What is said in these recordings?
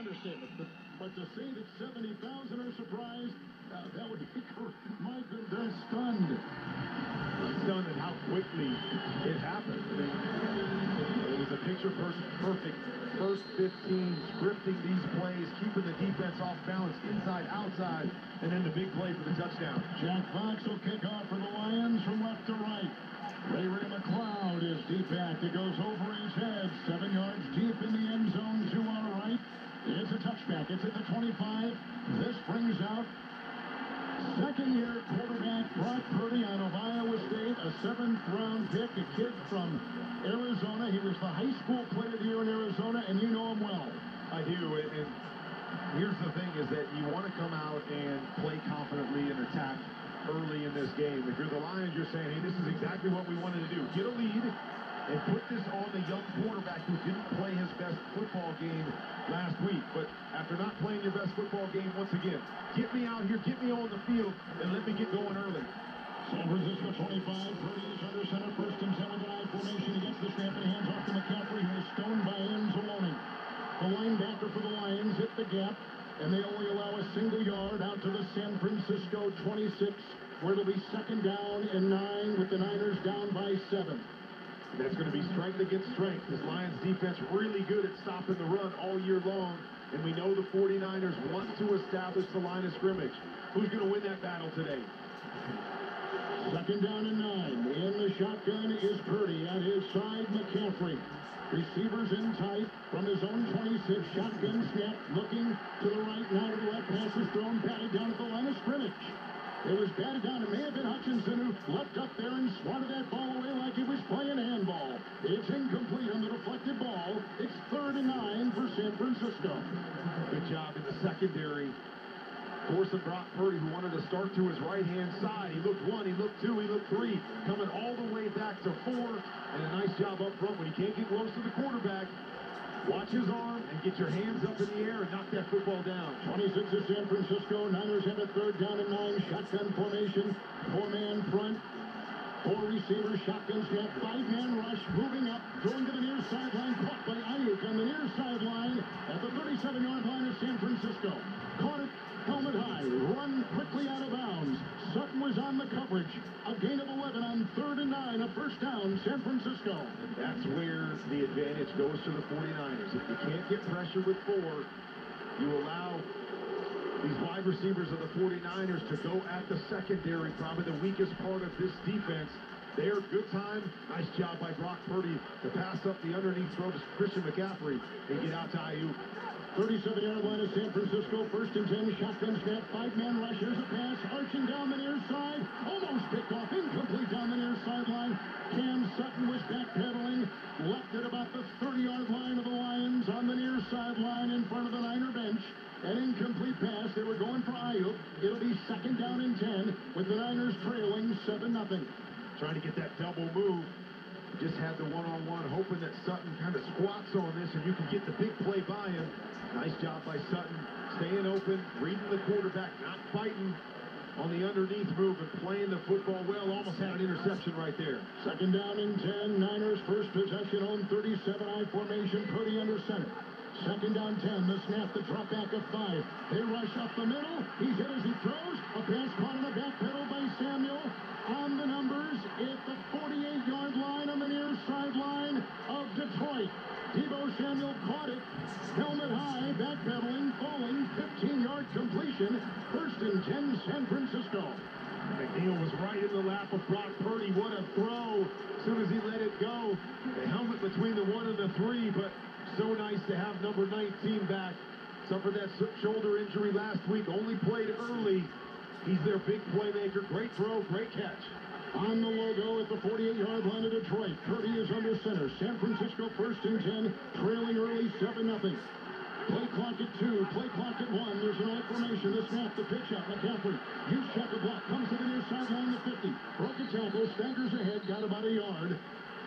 understatement. But, but to say that 70,000 are surprised, uh, that would be, my goodness, they're stunned. Stunned at how quickly it happened. It was a picture perfect first 15, scripting these plays, keeping the defense off balance, inside, outside, and then the big play for the touchdown. Jack Fox will kick off for the Lions from left to right. Ray Ray McCloud is deep back. It goes over his head. Seven yards deep in the end zone to our right. It's a touchback. It's at the 25. This brings out second-year quarterback Brock Purdy out of Iowa State, a seventh-round pick, a kid from Arizona. He was the high school player of the year in Arizona, and you know him well. I do, and here's the thing is that you want to come out and play confidently and attack early in this game. If you're the Lions, you're saying, hey, this is exactly what we wanted to do. Get a lead and put this on the young quarterback who didn't play his best football game last week. But after not playing your best football game once again, get me out here, get me on the field, and let me get going early. San Francisco 25, Purdy is under center, first and 10 with formation against the snap and hands off to McCaffrey, who is stoned by Anzalone. The linebacker for the Lions hit the gap, and they only allow a single yard out to the San Francisco 26, where it'll be second down and nine with the Niners down by seven. That's going to be strength against strength. This Lions defense really good at stopping the run all year long, and we know the 49ers want to establish the line of scrimmage. Who's going to win that battle today? Second down and nine. In the shotgun is Purdy. At his side, McCaffrey. Receivers in tight from his own 26. Shotgun snap. Looking to the right, now to the left. Pass is thrown. Batted down at the line of scrimmage. It was batted down. It may have been Hutchinson who leapt up there and swatted that ball away like he was playing. It's incomplete on the deflected ball. It's third and nine for San Francisco. Good job in the secondary. Forcing Brock Purdy, who wanted to start to his right-hand side. He looked one, he looked two, he looked three. Coming all the way back to four. And a nice job up front when he can't get close to the quarterback. Watch his arm and get your hands up in the air and knock that football down. 26 is San Francisco. Niners have a third down and nine. Shotgun formation. Four-man front. Four receivers. Shotgun snap. Five-man rush. Moving up. Throwing to the near sideline. Caught by Aiyuk on the near sideline at the 37-yard line of San Francisco. Caught it helmet high, run quickly out of bounds. Sutton was on the coverage. A gain of 11 on third and nine, a first down, San Francisco. And that's where the advantage goes to the 49ers. If you can't get pressure with four, you allow these wide receivers of the 49ers to go at the secondary, probably the weakest part of this defense. There, good time. Nice job by Brock Purdy to pass up the underneath throw to Christian McCaffrey and get out to Aiyuk. 37-yard line of San Francisco, first and 10, shotgun snap, five-man rush, here's a pass, arching down the near side, almost picked off, incomplete down the near sideline. Cam Sutton was backpedaling, left at about the 30-yard line of the Lions on the near sideline in front of the Niner bench. An incomplete pass. They were going for. It'll be second down and 10 with the Niners trailing 7-0. Trying to get that double move. Just had the one-on-one, -on -one, hoping that Sutton kind of squats on this and you can get the big play by him. Nice job by Sutton, staying open, reading the quarterback, not fighting on the underneath move and playing the football well. Almost had an interception right there. Second down and 10. Niners first possession on 37-I formation. Purdy under center. Second down 10. The snap, the drop back of five. They rush up the middle. He's hit as he throws. A pass caught on the back pedal by Samuel. On the numbers at the 48-yard line on the near sideline of Detroit. Deebo Samuel caught it. Helmet high, backpedaling, falling, 15-yard completion. First and 10, San Francisco. McNeill was right in the lap of Brock Purdy. What a throw. As soon as he let it go, the helmet between the one and the three, but so nice to have number 19 back. Suffered that shoulder injury last week, only played early. He's their big playmaker. Great throw, great catch. On the logo at the 48-yard line of Detroit, Purdy is under center. San Francisco first and 10, trailing early 7-0. Play clock at two, play clock at one. There's an formation. The snap, the pitch out. McCaffrey, use check the block, comes to the near sideline, the 50. Broke a tackle, staggers ahead, got about a yard.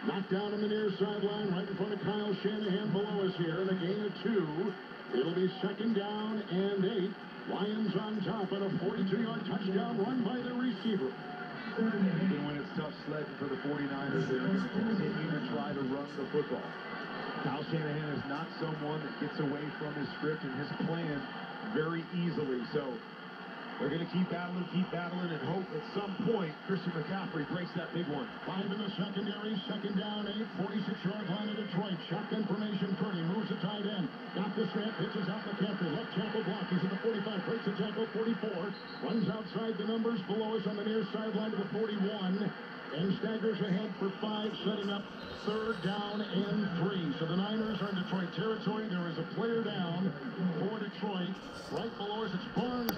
Knocked down on the near sideline, right in front of Kyle Shanahan below us here, and a gain of two. It'll be second down and eight. Lions on top on a 42-yard touchdown run by the receiver. Even when it's tough sledding for the 49ers, they're going to continue to try to run the football. Kyle Shanahan is not someone that gets away from his script and his plan very easily. So they're going to keep battling, keep battling, and hope at some point Christian McCaffrey breaks that big one. Five in the secondary, second down, eight, 46-yard line of Detroit. Shotgun formation, Purdy moves the tight end. The snap, pitches out the McCaffrey. Left tackle block, he's at the 45, breaks the tackle, 44. Runs outside the numbers, below us on the near sideline to the 41. And staggers ahead for five, setting up third down and three. So the Niners are in Detroit territory. There is a player down for Detroit. Right below us, it's Barnes.